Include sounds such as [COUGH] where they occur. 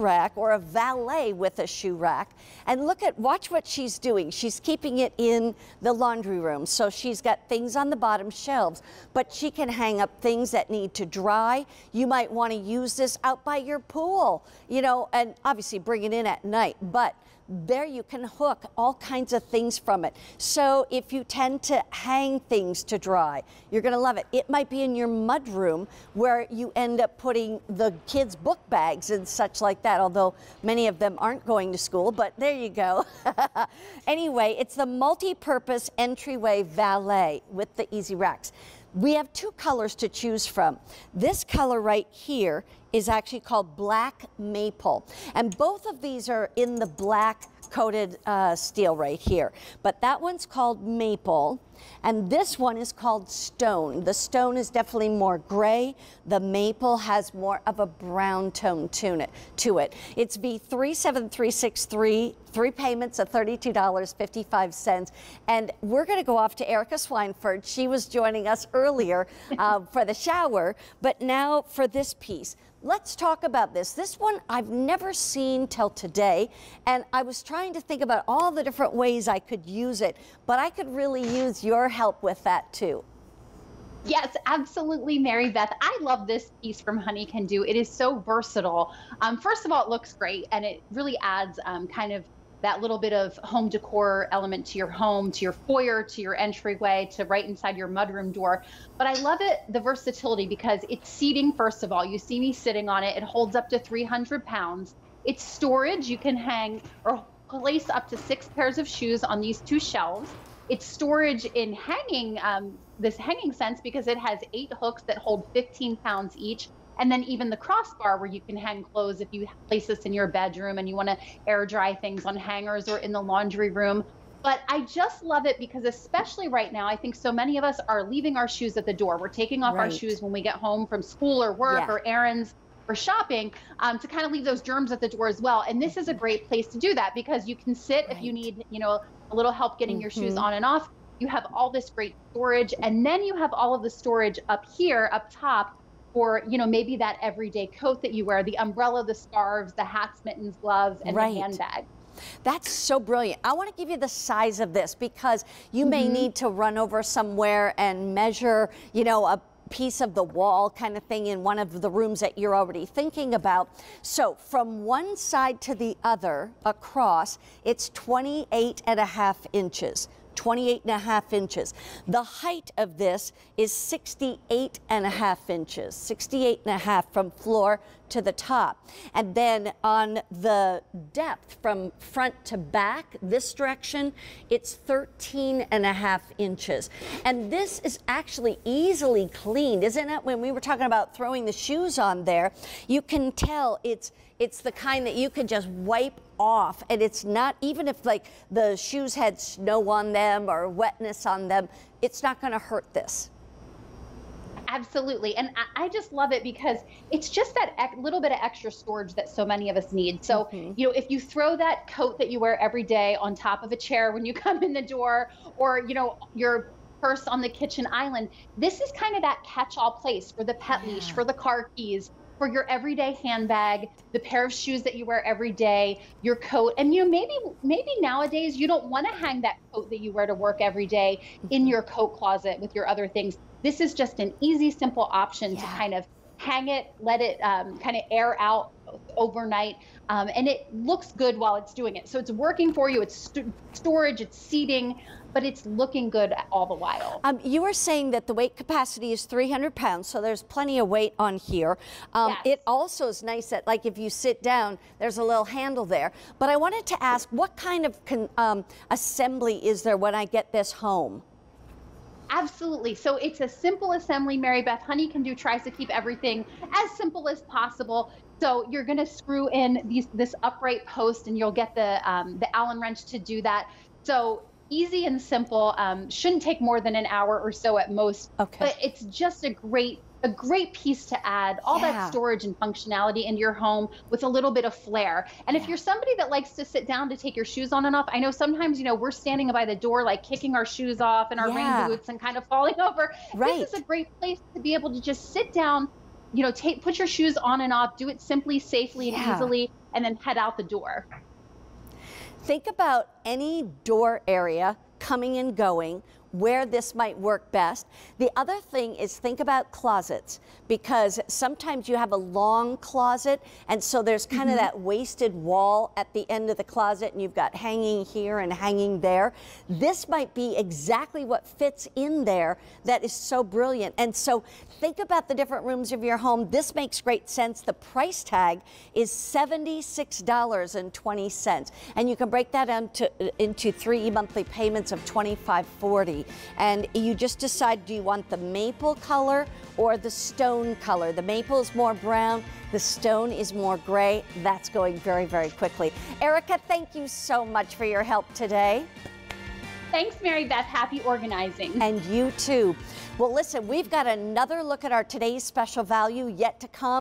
rack or a valet with a shoe rack. And look at watch what she's doing. She's keeping it in the laundry room. So she's got things on the bottom shelves but she can hang up things that need to dry. You might want to use this out by your pool you know and obviously bring it in at night. But there you can hook all kinds of things from it. So if you tend to hang things to dry, you're going to love it. It might be in your mudroom where you end up putting the kids' book bags and such like that, although many of them aren't going to school, but there you go. [LAUGHS] anyway, it's the multi-purpose entryway valet with the easy racks. We have two colors to choose from. This color right here is actually called black maple. And both of these are in the black coated uh, steel right here. But that one's called maple. And this one is called stone. The stone is definitely more gray. The maple has more of a brown tone to it. To it. It's V37363, three payments of $32.55. And we're going to go off to Erica Swineford. She was joining us earlier uh, for the shower, but now for this piece. Let's talk about this. This one I've never seen till today, and I was trying to think about all the different ways I could use it, but I could really use your help with that too. Yes, absolutely, Mary Beth. I love this piece from Honey Can Do. It is so versatile. Um, first of all, it looks great, and it really adds um, kind of that little bit of home decor element to your home, to your foyer, to your entryway, to right inside your mudroom door. But I love it, the versatility, because it's seating, first of all. You see me sitting on it. It holds up to 300 pounds. It's storage. You can hang or place up to six pairs of shoes on these two shelves. It's storage in hanging, um, this hanging sense, because it has eight hooks that hold 15 pounds each. And then even the crossbar where you can hang clothes if you place this in your bedroom and you want to air dry things on hangers or in the laundry room. But I just love it because, especially right now, I think so many of us are leaving our shoes at the door. We're taking off right. our shoes when we get home from school or work yeah. or errands or shopping um, to kind of leave those germs at the door as well. And this is a great place to do that because you can sit right. if you need, you know, a little help getting mm-hmm. your shoes mm-hmm. on and off. You have all this great storage, and then you have all of the storage up here, up top, or you know maybe that everyday coat that you wear the umbrella the scarves the hats mittens gloves and right. the handbag that's so brilliant. I want to give you the size of this because you mm -hmm. may mm-hmm. need to run over somewhere and measure, you know, a piece of the wall kind of thing in one of the rooms that you're already thinking about. So from one side to the other across, it's 28 and a half inches. 28 and a half inches. The height of this is 68 and a half inches, 68 and a half from floor to the top. And then on the depth from front to back, this direction, it's 13 and a half inches. And this is actually easily cleaned, isn't it? When we were talking about throwing the shoes on there, you can tell it's it's the kind that you can just wipe off and it's not even if like the shoes had snow on them or wetness on them it's not going to hurt this absolutely and I, just love it because it's just that little bit of extra storage that so many of us need so mm-hmm. you know if you throw that coat that you wear every day on top of a chair when you [LAUGHS] come in the door or you know your purse on the kitchen island this is kind of that catch-all place for the pet yeah. leash for the car keys for your everyday handbag, the pair of shoes that you wear every day, your coat. And you know, maybe maybe nowadays you don't want to hang that coat that you wear to work every day in mm-hmm. your coat closet with your other things. This is just an easy, simple option yeah. to kind of hang it, let it um, kind of air out overnight, um, and it looks good while it's doing it. So it's working for you. It's st storage, it's seating, but it's looking good all the while. Um, you were saying that the weight capacity is 300 pounds, so there's plenty of weight on here. Um, yes. It also is nice that, like, if you sit down, there's a little handle there. But I wanted to ask, what kind of um, assembly is there when I get this home? Absolutely. So it's a simple assembly. Mary Beth Honey Can Do tries to keep everything as simple as possible. So you're going to screw in these this upright post, and you'll get the um, the Allen wrench to do that. So easy and simple. Um, shouldn't take more than an hour or so at most. Okay. But it's just a great a great piece to add all yeah. that storage and functionality into your home with a little bit of flair. And yeah. if you're somebody that likes to sit down to take your shoes on and off, I know sometimes, you know, we're standing by the door, like kicking our shoes off and our yeah. rain boots and kind of falling [LAUGHS] over. Right. This is a great place to be able to just sit down, you know, take put your shoes on and off, do it simply, safely, and easily, and then head out the door. Think about any door area coming and going where this might work best. The other thing is think about closets because sometimes you have a long closet and so there's kind of mm-hmm. that wasted wall at the end of the closet and you've got hanging here and hanging there. This might be exactly what fits in there that is so brilliant. And so think about the different rooms of your home. This makes great sense. The price tag is $76.20 and you can break that into, uh, into three monthly payments of $25.40 and you just decide do you want the maple color or the stone color? The maple is more brown the stone is more gray. That's going very very quickly. Erica thank you so much for your help today. Thanks, Mary Beth. Happy organizing. and you too. Well listen we've got another look at our today's special value yet to come